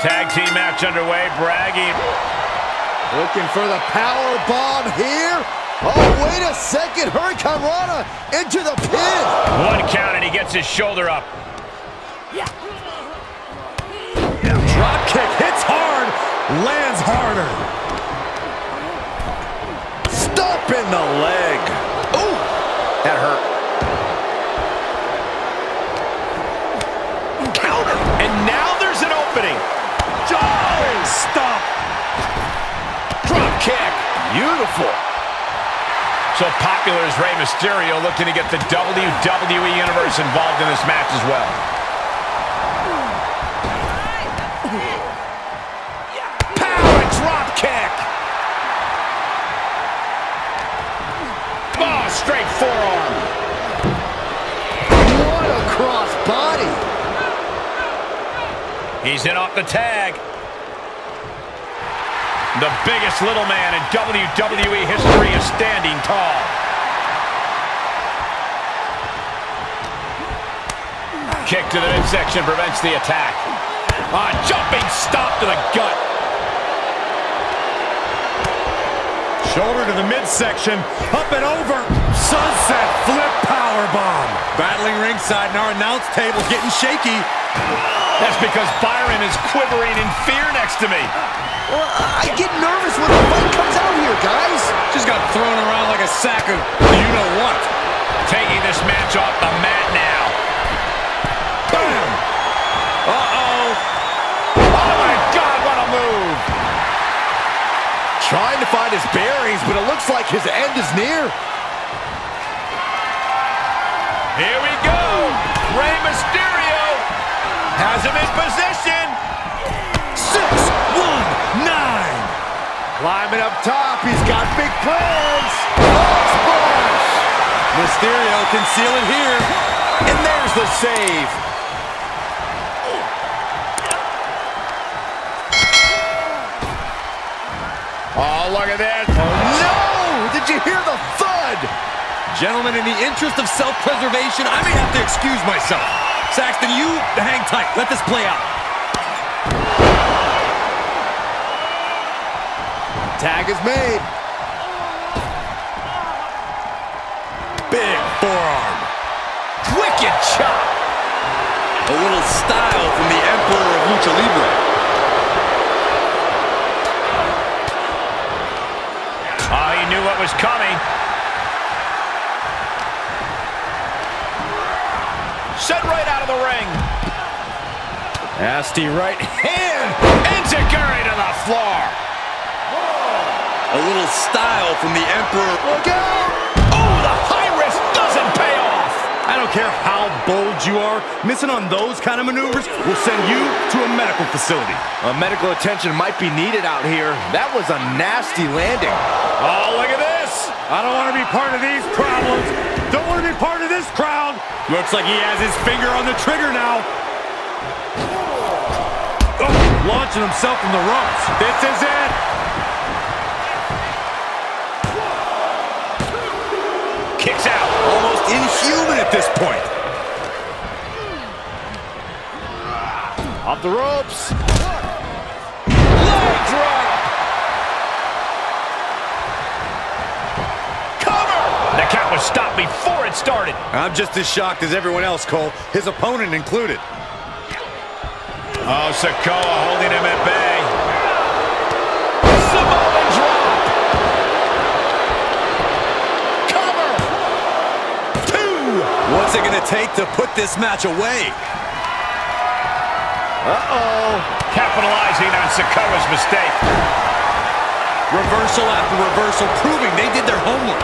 Tag team match underway. Bragging. Looking for the power bomb here. Oh, wait a second. Hurricanrana into the pin. One count and he gets his shoulder up. Drop kick hits hard, lands harder. Stop in the leg. Stop. Drop kick. Beautiful. So popular is Rey Mysterio looking to get the WWE Universe involved in this match as well. Power drop kick. Oh, straight forearm. What a cross body. He's in off the tag. The biggest little man in WWE history is standing tall. Kick to the midsection prevents the attack. A jumping stop to the gut. Shoulder to the midsection, up and over. Sunset flip power bomb. Battling ringside and our announce table getting shaky. That's because Byron is quivering in fear next to me. Well, I get nervous when the fight comes out here, guys. Just got thrown around like a sack of you-know-what. Taking this match off the mat now. Bam! Uh-oh. Oh my God, what a move. Trying to find his bearings, but it looks like his end is near. Here we go. Rey Mysterio has him in position. Climbing up top, he's got big plans. Oh, splash! Mysterio can seal it here. And there's the save. Oh, look at that. Oh, no! Did you hear the thud? Gentlemen, in the interest of self-preservation, I may have to excuse myself. Saxton, you hang tight. Let this play out. Tag is made. Big forearm. Wicked chop. A little style from the Emperor of Lucha Libre. Oh, he knew what was coming. Set right out of the ring. Nasty right hand. Enziguri to the floor. A little style from the Emperor. Look out! Oh, the high risk doesn't pay off. I don't care how bold you are, missing on those kind of maneuvers will send you to a medical facility. A medical attention might be needed out here. That was a nasty landing. Oh, look at this. I don't want to be part of these problems. Don't want to be part of this crowd. Looks like he has his finger on the trigger now. Oh, launching himself from the ropes. This is it. Kicks out. Almost inhuman at this point. Off the ropes. Leg drop. Cover. The count was stopped before it started. I'm just as shocked as everyone else, Cole, his opponent included. Oh, Sikoa holding him at bay. What's it going to take to put this match away? Uh-oh. Capitalizing on Sikoa's mistake. Reversal after reversal, proving they did their homework.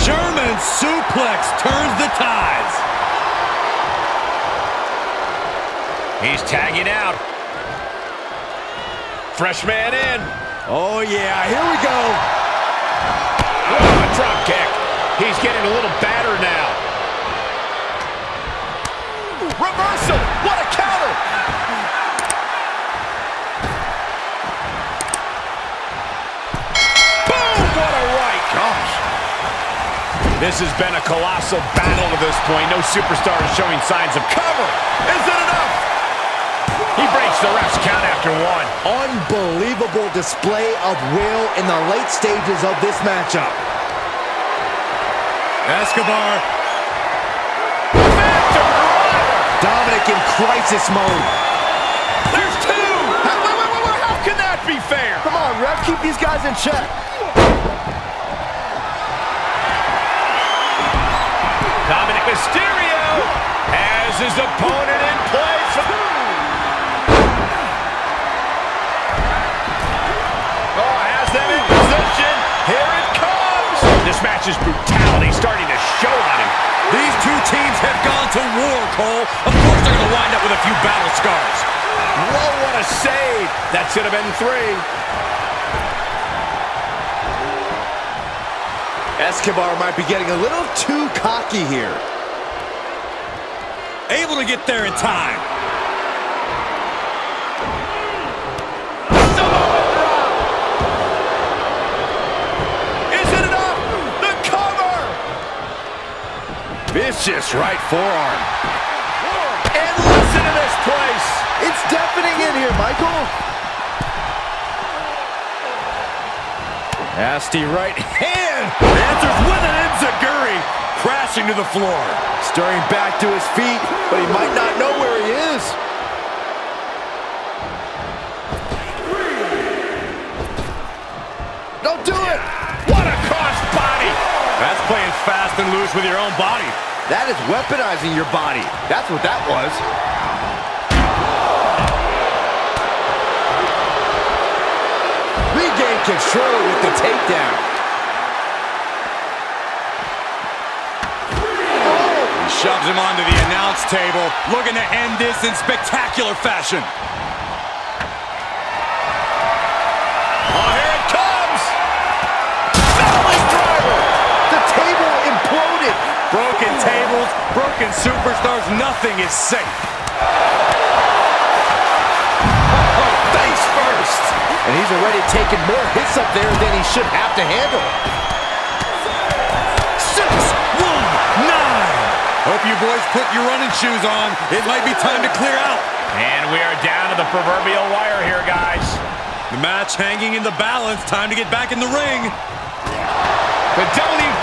German suplex turns the tides. He's tagging out. Fresh man in. Oh, yeah. Here we go. Oh, a drop kick. He's getting a little battered now. Reversal. What a counter. Boom. What a right. Gosh. This has been a colossal battle to this point. No superstar is showing signs of cover. Is it enough? He breaks the ref's count after one. Unbelievable display of will in the late stages of this matchup. Escobar. Dominik in crisis mode. There's two! How, wait, wait, wait, how can that be fair? Come on, ref, keep these guys in check. Dominik Mysterio has his opponent in place. Match's brutality starting to show on him. These two teams have gone to war, Cole. Of course they're going to wind up with a few battle scars. Whoa, what a save. That should have been three. Escobar might be getting a little too cocky here. Able to get there in time. Vicious right forearm. And listen to this place. It's deafening in here, Michael. Nasty right hand. Answers with an enziguri. Crashing to the floor. Stirring back to his feet, but he might not know where he is. Don't do it! What a cross body. That's playing fast and loose with your own body. That is weaponizing your body. That's what that was. Regain control with the takedown. He shoves him onto the announce table, looking to end this in spectacular fashion. Oh, here it comes. Belly driver. The table imploded. Broken tables, broken superstars, nothing is safe. Face first. And he's already taken more hits up there than he should have to handle. Six, one, nine. Hope you boys put your running shoes on. It might be time to clear out. And we are down to the proverbial wire here, guys. The match hanging in the balance. Time to get back in the ring. The WWE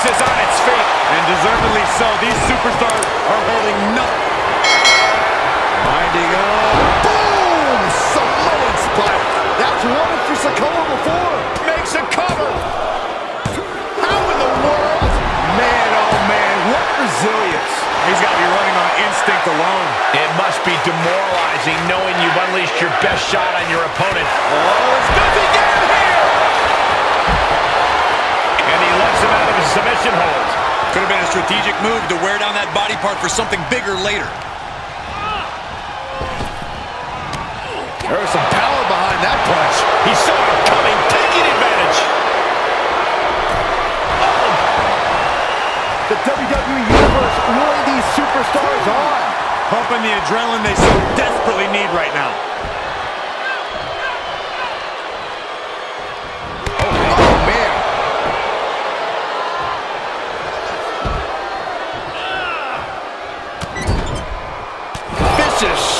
Universe is on its feet. And deservedly so. These superstars are holding nothing. Winding up. Boom! Samoan spike. That's worked for Sikoa before. Makes a cover. How in the world? Man, oh man, what resilience. He's got to be running on instinct alone. It must be demoralizing knowing you've unleashed your best shot on your opponent. Oh, it's good Could have been a strategic move to wear down that body part for something bigger later. There was some power behind that punch. He saw it coming, taking advantage. Oh. The WWE Universe rooting these superstars on. Pumping the adrenaline they so desperately need right now.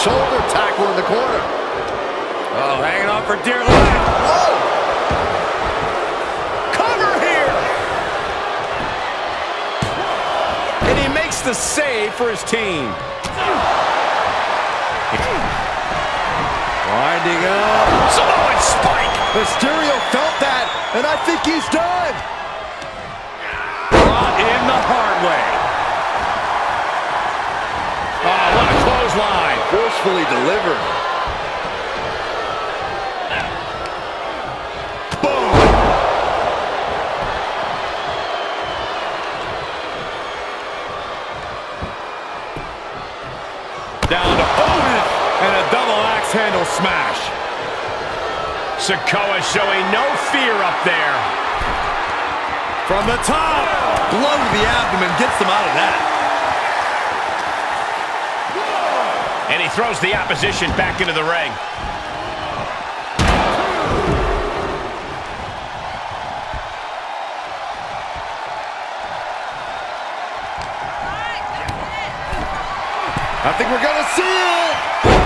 Shoulder tackle in the corner. Oh, hanging on for dear life. Whoa! Cover here. And he makes the save for his team. Winding up. Samoan oh, spike. Mysterio felt that, and I think he's done. Brought in the hard way. Oh, what a clothesline. Forcefully delivered. Down to Otis and a double axe handle smash. Sikoa showing no fear up there. From the top, blow to the abdomen gets them out of that. And he throws the opposition back into the ring. I think we're gonna see it.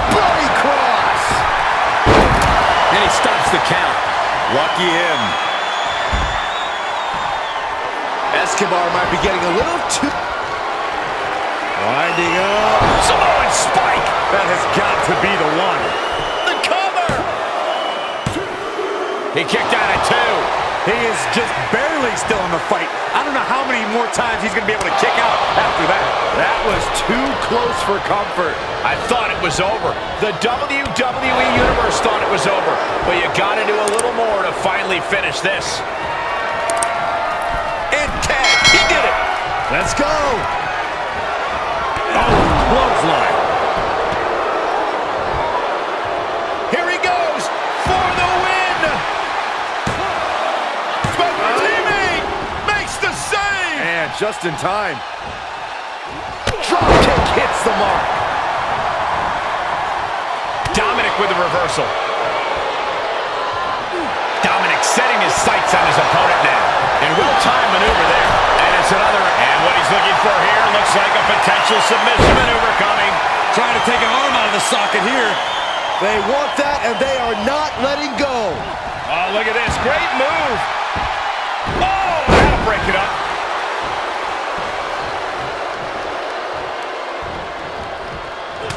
Bloody cross. And he stops the count. Lucky him. Escobar might be getting a little too... Winding up. Samoan spike. That has got to be the one. The cover. He kicked out at two. He is just barely still in the fight. I don't know how many more times he's going to be able to kick out after that. That was too close for comfort. I thought it was over. The WWE Universe thought it was over. But you got to do a little more to finally finish this. And tag. He did it. Let's go. Clothesline. Here he goes for the win. But teammate makes the save. And just in time. Drop kick hits the mark. Dominik with the reversal. Dominik setting his sights on his opponent now. And well-timed maneuver there. And it's another. And what he's looking for here looks like a potential submission maneuver coming. Trying to take an arm out of the socket here. They want that, and they are not letting go. Oh, look at this. Great move. Oh, that'll break it up.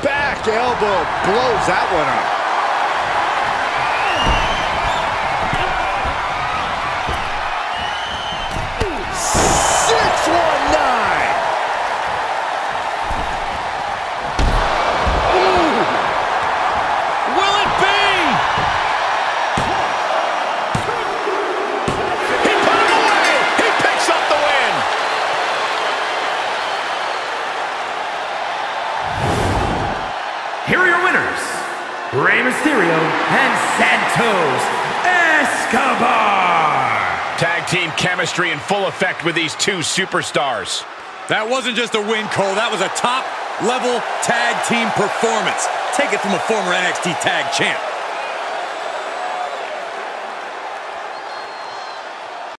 Back elbow blows that one up. Here are your winners, Rey Mysterio and Santos Escobar. Tag team chemistry in full effect with these two superstars. That wasn't just a win, Cole. That was a top-level tag team performance. Take it from a former NXT tag champ.